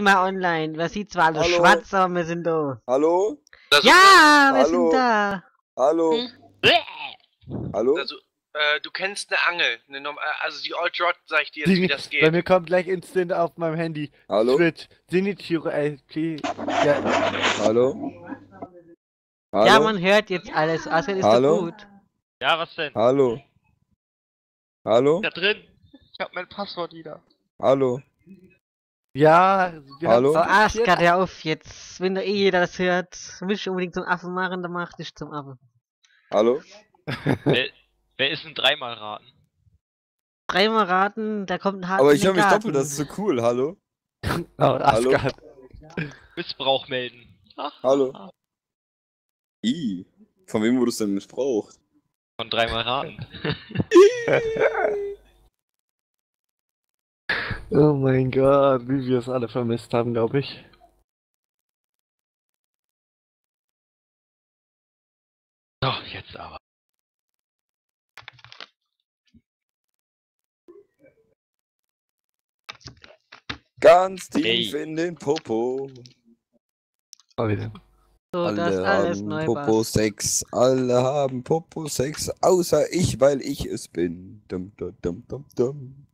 immer online. Man sieht zwar alles Hallo? schwarz, aber wir sind da. Hallo? Also, Ja, wir Hallo? sind da. Hallo? Hm? Hallo? Also, äh, du kennst eine Angel. Eine norm- äh, also die Old Rod, sag ich dir jetzt, wie das Bei geht. mir kommt gleich instant auf meinem Handy. Hallo? Switch. Zenithiro LP. Ja, Hallo? Hallo? Ja, man hört jetzt alles. Also ist Hallo? doch gut. Ja, was denn? Hallo? Hallo? Da drin. Ich hab mein Passwort wieder. Hallo? Ja. wir Hallo? Oh, haben's Asgard, hör auf jetzt. Wenn da eh jeder das hört, willst du unbedingt zum Affen machen, dann mach dich zum Affen. Hallo? wer, wer ist denn dreimal raten? Dreimal raten, da kommt ein Haken Aber ich höre mich Garten. doppelt, das ist so cool. Hallo? Oh, Asgard. Missbrauch melden. Hallo? I. Von wem wurdest du denn missbraucht? Von dreimal raten. Oh mein Gott, wie wir es alle vermisst haben, glaube ich. So, jetzt aber. Ganz tief Ey. in den Popo. Mal wieder. So, Alle alles haben neu Popo war. Sex. Alle haben Popo Sex, außer ich, weil ich es bin. Dum, dum, dum, dum, dum.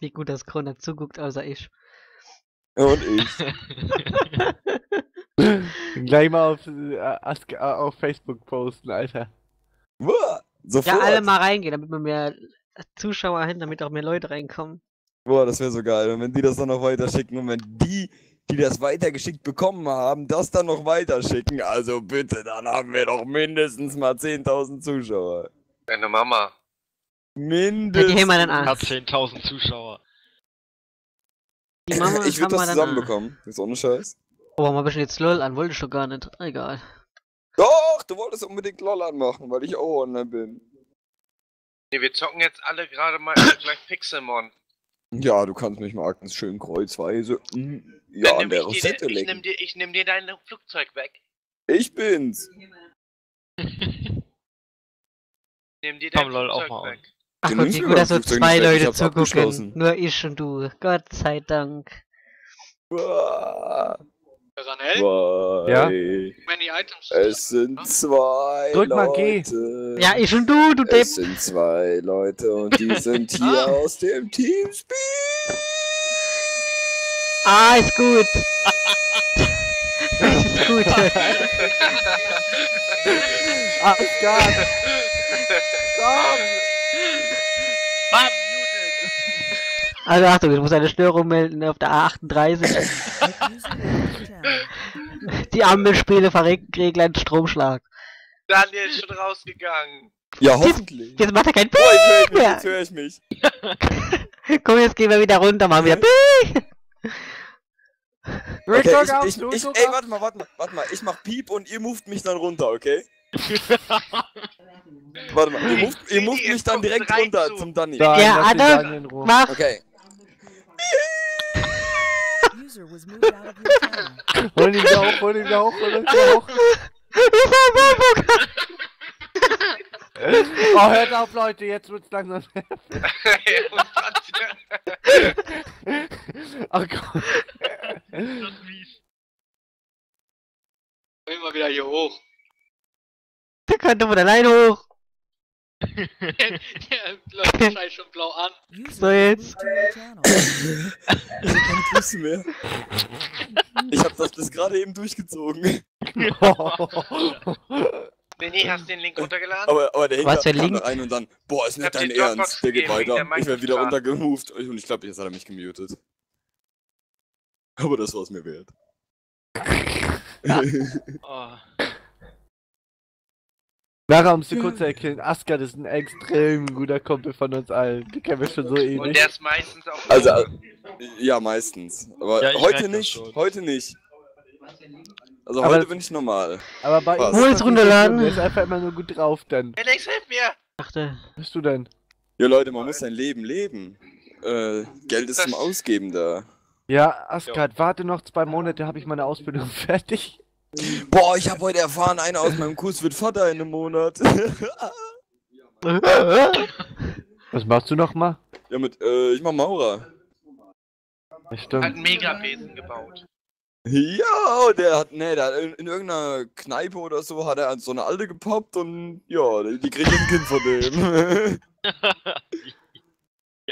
Wie gut, dass Krone zuguckt, außer ich. Und ich. Gleich mal auf, äh, äh, auf Facebook posten, Alter. Boah, Ja, Sofort. alle mal reingehen, damit wir mehr Zuschauer hin, damit auch mehr Leute reinkommen. Boah, das wäre so geil. Und wenn die das dann noch weiterschicken und wenn die, die das weitergeschickt bekommen haben, das dann noch weiterschicken, also bitte, dann haben wir doch mindestens mal 10.000 Zuschauer. Deine Mama. Mindestens. Hat an. 10.000 Zuschauer. Die Mama ich würde das zusammenbekommen. Das ist ohne Scheiß. Oh, warum hab ich denn jetzt LOL an? Wollte ich doch gar nicht. Egal. Doch, du wolltest unbedingt LOL anmachen, weil ich auch online bin. Nee, wir zocken jetzt alle gerade mal gleich Pixelmon. Ja, du kannst mich mal ganz schön kreuzweise. mm, Ja, an der ich, dir, Rosette ich, nehm dir, ich nehm dir dein Flugzeug weg. Ich bin's. Nehm dir dein Komm, lol, auch Flugzeug mal weg. Ach Den Gott, wie gut, dass so zwei Leute zugucken. Nur ich und du. Gott sei Dank. Boah, Ranel, boah, Ja? many items. Es sind zwei Drück mal G. Ja, ich und du, du Depp. Es sind zwei Leute und die sind hier Ah. aus dem Teamspeak. Ah, ist gut. ist gut. Asgard! Komm! Also Achtung, ich muss eine Störung melden auf der A38. Die Ampelspiele verregt kriegen einen Stromschlag. Daniel ist schon rausgegangen. Ja, hoffentlich. Jetzt macht er kein jetzt Piep mich, mehr. jetzt höre ich mich. Komm, jetzt gehen wir wieder runter, machen wieder Piep. Okay, ich, ich, ich, ey, warte mal, warte mal, warte mal. Ich mach Piep und ihr moved mich dann runter, okay? Warte mal, ihr moved, ihr moved jetzt mich dann direkt runter zu. zum Danny. Ja, den Adam. Mach. Okay. User was moved out of your channel. Hol ihn wieder hoch, hol ihn wieder hoch, hol ihn wieder hoch. Oh, hört auf, Leute, jetzt wird's langsam. Oh Gott. Das ist mies. Immer wieder hier hoch. Der könnte von allein hoch. Der läuft wahrscheinlich schon blau an. So jetzt. Ich hab keine mehr. Ich hab das bis gerade eben durchgezogen. Benny, hast du den Link runtergeladen? Aber, aber der Hinter Was kam Link? rein und dann, boah, ist Ich nicht dein Ernst. Der geht weiter. der Ich werde wieder runtergemoved und ich glaube, jetzt hat er mich gemutet. Aber das war's mir wert. Oh. Nachher, um es dir kurz zu erklären, Asgard ist ein extrem guter Kumpel von uns allen. Die kennen wir schon so Und ewig. der ist meistens auch. Also, äh, ja, meistens. Aber Ja, heute nicht. schon. Heute nicht. Also Aber- heute bin ich normal. Aber bei ihm das runterladen. Der ist einfach immer nur gut drauf dann. Alex, hilf mir! Dachte, Was bist du denn? Ja, Leute, man muss sein Leben leben. Äh, Geld ist Das- zum Ausgeben da. Ja, Asgard, warte noch zwei Monate, habe ich meine Ausbildung fertig. Boah, ich habe heute erfahren, einer aus meinem Kurs wird Vater in einem Monat. Was machst du noch mal? ja, mit, äh, ich mach Maurer. Das Hat stimmt. einen Megabesen gebaut. Ja, der hat, ne, der hat in, in irgendeiner Kneipe oder so hat er an so eine alte gepoppt und ja, die die kriegt ein Kind von dem.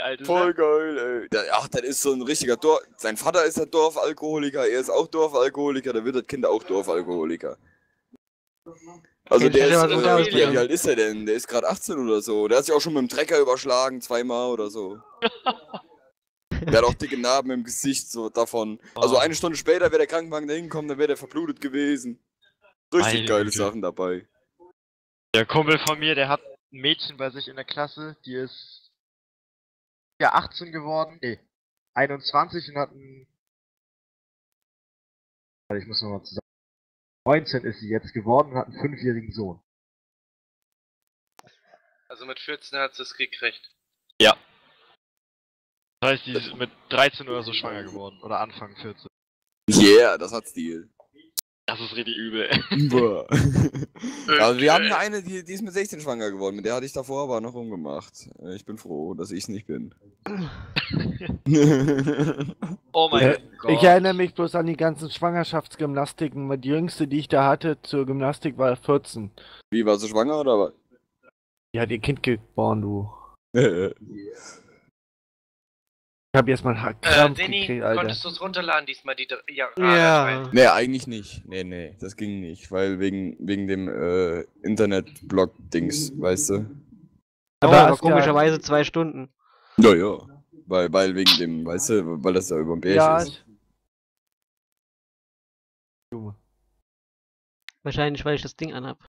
Wie alt ist Voll geil, ey. Der, ach, das ist so ein richtiger Dorf. Sein Vater ist der Dorfalkoholiker, er ist auch Dorfalkoholiker, da wird das Kind auch Dorfalkoholiker. Also Okay, der ist, äh, wie, wie alt ist er denn? Der ist gerade 18 oder so. Der hat sich auch schon mit dem Trecker überschlagen, zweimal oder so. Der hat auch dicke Narben im Gesicht so davon. Also Oh. eine Stunde später wäre der Krankenwagen da hingekommen, dann wäre der verblutet gewesen. Richtig Meine geile. Sachen dabei. Der Kumpel von mir, der hat ein Mädchen bei sich in der Klasse, die ist ja 18 geworden, nee, 21 und hat ein Warte, ich muss nochmal zusammen. 19 ist sie jetzt geworden und hat einen fünfjährigen Sohn. Also mit 14 hat sie es gekriegt. Das heißt, die ist mit 13 oder so schwanger geworden. Oder Anfang 14. Yeah, das hat Stil. Das ist richtig übel. Boah. Also wir haben ja eine, die, die ist mit 16 schwanger geworden. Mit der hatte ich davor aber noch rumgemacht. Äh, Ich bin froh, dass ich es nicht bin. Oh mein Äh, Gott. Ich erinnere mich bloß an die ganzen Schwangerschaftsgymnastiken. Die jüngste, die ich da hatte zur Gymnastik, war 14. Wie, warst du schwanger oder was? Die hat ihr Kind geboren, du. Ich hab jetzt mal Äh, Krampf Denny, gekriegt, Alter. konntest du es runterladen diesmal? Die, ja, Ja. nee, eigentlich nicht. Nee, nee, das ging nicht. Weil wegen, wegen dem äh, Internet-Blog-Dings, weißt du? Aber, Aber aber komischerweise zwei Stunden. Ja, ja. Weil, weil wegen dem, weißt du, weil das ja über den Berg Ja, ist. Junge. Wahrscheinlich, weil ich das Ding anhab.